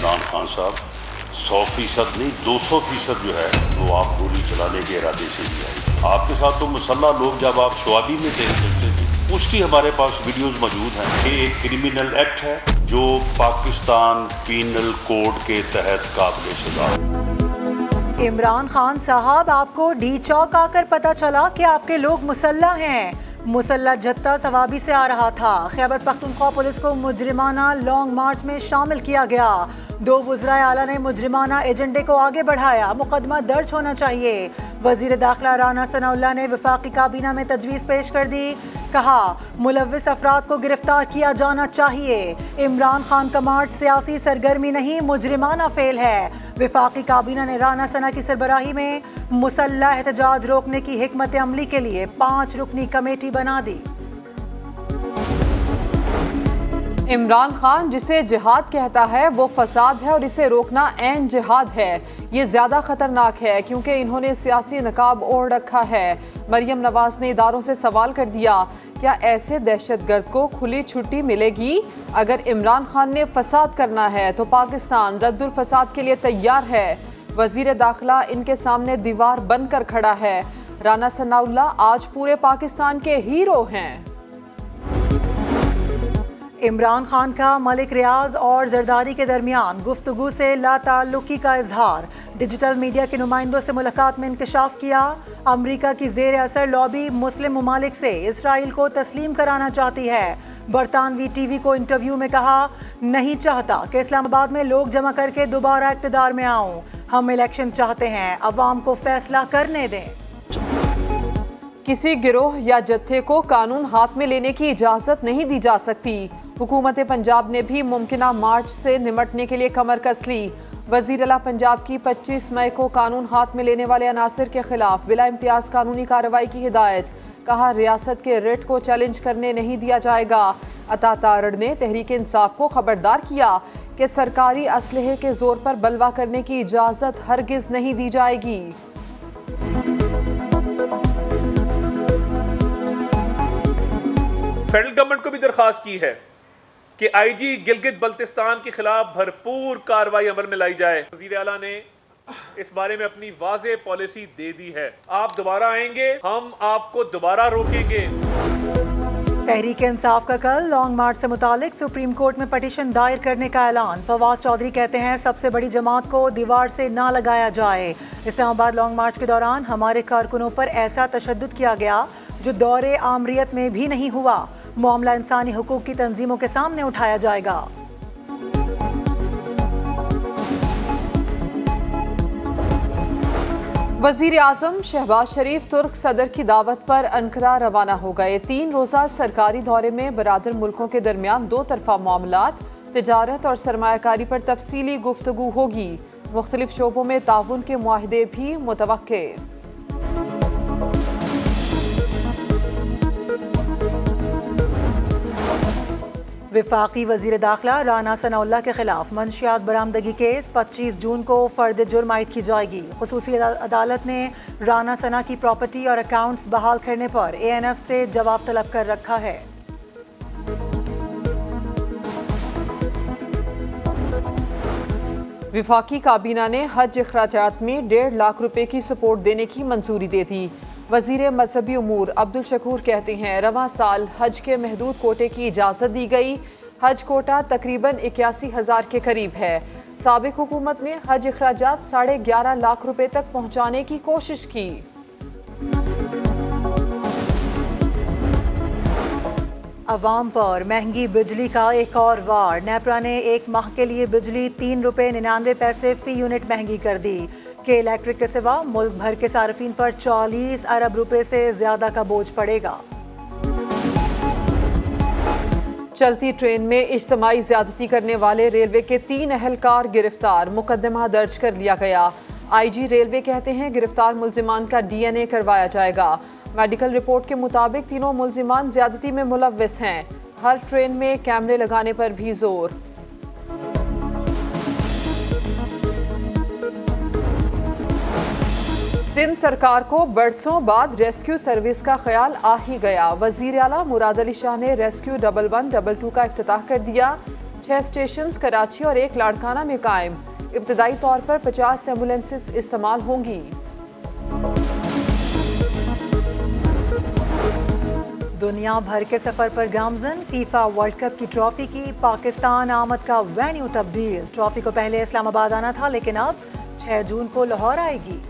इमरान खान साहब, सौ फ़ीसद नहीं, दो सौ फ़ीसद जो है, वो आप गोली चलाने के इरादे से भी आई आपके साथ तो मुसल्ला लोग जब आप शुआबी में थे, चलते थे, उसकी हमारे पास वीडियोस मौजूद हैं ये एक क्रिमिनल एक्ट है जो पाकिस्तान पीनल कोड के तहत काबिल सजा इमरान खान साहब, आपको डी चौक आकर पता चला कि आपके लोग मुसल्ला हैं। मुसल्ला जत्ता सवाबी से आ रहा था। खैबर पख्तूनख्वा पुलिस को मुजरिमाना लॉन्ग मार्च में शामिल किया गया। दो वज्रा आला ने मुजरिमाना एजेंडे को आगे बढ़ाया। मुकदमा दर्ज होना चाहिए। वज़ीर दाखिला राना सनाउल्ला ने विफाकी काबीना में तजवीज़ पेश कर दी। कहा मुलविस अफराद को गिरफ़्तार किया जाना चाहिए। इमरान खान का मार्च सियासी सरगर्मी नहीं, मुजरिमाना फेल है। विफाकी काबीना ने राना सना की सरबराही में मुसल्ला एहतजाज रोकने की हमत अमली के लिए पाँच रुकनी कमेटी बना दी। इमरान खान जिसे जिहाद कहता है, वो फसाद है और इसे रोकना एन जिहाद है। ये ज़्यादा ख़तरनाक है क्योंकि इन्होंने सियासी नकाब ओढ़ रखा है। मरियम नवाज़ ने इदारों से सवाल कर दिया, क्या ऐसे दहशत गर्द को खुली छुट्टी मिलेगी? अगर इमरान खान ने फसाद करना है तो पाकिस्तान रद्दुल फसाद के लिए तैयार है। वज़ीर दाखिला इनके सामने दीवार बनकर खड़ा है। राना सनाउल्ला आज पूरे पाकिस्तान के हीरो हैं। इमरान खान का मलिक रियाज और जरदारी के दरमियान गुफ्तु से लाताल्लुकी का इजहार। डिजिटल मीडिया के नुमाइंदों से मुलाकात में इंकशाफ किया। अमरीका की जेर असर लॉबी मुस्लिम ममालिक से इसराइल को तस्लीम कराना चाहती है। बरतानवी टीवी को इंटरव्यू में कहा, नहीं चाहता कि इस्लामाबाद में लोग जमा करके दोबारा इकतदार में आऊँ। हम इलेक्शन चाहते हैं। अवाम को फैसला करने दें। किसी गिरोह या जत्थे को कानून हाथ में लेने की इजाज़त नहीं दी जा सकती। हुकूमत पंजाब ने भी मुमकिन मार्च से निमटने के लिए कमर कस ली। वज़ीर अला पंजाब की 25 मई को कानून हाथ में लेने वाले अनासर के खिलाफ बिला इम्तियाज़ कानूनी कार्रवाई की हिदायत। कहा, रियासत के रेट को चैलेंज करने नहीं दिया जाएगा। अता तारड़ ने तहरीक इंसाफ को खबरदार किया कि सरकारी असलहे के ज़ोर पर बलवा करने की इजाज़त हरगिज नहीं दी जाएगी। फेडरल गवर्नमेंट को भी दरखास्त की है कि आईजी गिलगित बल्तिस्तान के खिलाफ भरपूर कार्रवाई अमल में लाई जाए। वज़ीर अला ने इस बारे में अपनी वाज पॉलिसी दे दी है। आप दोबारा आएँगे, हम आपको दोबारा रोकेंगे। तहरीक इंसाफ का कल लॉन्ग मार्च से मुतालिक सुप्रीम कोर्ट में पटिशन दायर करने का ऐलान। फवाद चौधरी कहते हैं, सबसे बड़ी जमात को दीवार से ना लगाया जाए। इस्लामाबाद लॉन्ग मार्च के दौरान हमारे कारकुनों पर ऐसा तशद किया गया, जो दौरे आमरीत में भी नहीं हुआ। मामला इंसानी हकूक की तंजीमों के सामने उठाया जाएगा। वज़ीर आज़म शहबाज शरीफ तुर्क सदर की दावत पर अनकरा रवाना हो गए। तीन रोज़ा सरकारी दौरे में बरदर मुल्कों के दरमियान दो तरफा मामला तजारत और सरमाकारी पर तफसीली गुफ्तु होगी। मुख्तलिफ़ शोबों में ताउन के माहदे भी मुतव विफाकी वज़ीर दाखिला राना सनाउल्ला के खिलाफ मंशियात बरामदगी केस 25 जून को फर्द जुर्म आयद की जाएगी। खसूसी अदालत ने राना सना की प्रॉपर्टी और अकाउंट्स बहाल करने पर ए एन एफ़ से जवाब तलब कर रखा है। विफाकी काबीना ने हज अखराज में डेढ़ लाख रुपए की सपोर्ट देने की मंजूरी दे दी। वज़ीर मजहबी अमूर अब्दुल शकूर कहते हैं, रवा साल हज के महदूद कोटे की इजाज़त दी गई। हज कोटा तकरीबन इक्यासी हज़ार के करीब है। सबक हुकूमत ने हज अखराज साढ़े ग्यारह लाख रुपए तक पहुँचाने की कोशिश की। अवाम पर महँगी बिजली का एक और वार। नेपरा ने एक माह के लिए बिजली तीन रुपये निन्यानवे पैसे फ़ी यूनिट महँगी कर दी। के इलेक्ट्रिक के सिवा मुल्क भर के सार्फिन पर 40 अरब रुपए से ज़्यादा का बोझ पड़ेगा। चलती ट्रेन में इज्तमाही ज्यादती करने वाले रेलवे के तीन अहलकार गिरफ़्तार, मुकदमा दर्ज कर लिया गया। आईजी रेलवे कहते हैं, गिरफ़्तार मुलजिमान का डीएनए करवाया जाएगा। मेडिकल रिपोर्ट के मुताबिक तीनों मुलजिमान ज्यादती में मुलविस हैं। हर ट्रेन में कैमरे लगाने पर भी ज़ोर। सिंध सरकार को बरसों बाद रेस्क्यू सर्विस का ख्याल आ ही गया। वज़ीर अला मुराद अली शाह ने rescue double one, double two का अफ्ताह कर दिया। छह स्टेशन कराची और एक लाड़काना में कायम। इब्तदाई तौर पर 50 एम्बुलेंसेस इस्तेमाल होंगी। दुनिया भर के सफ़र पर गामजन, फीफा वर्ल्ड कप की ट्रॉफी की पाकिस्तान आमद का वेन्यू तब्दील। ट्रॉफी को पहले इस्लामाबाद आना था, लेकिन अब 6 जून को लाहौर आएगी।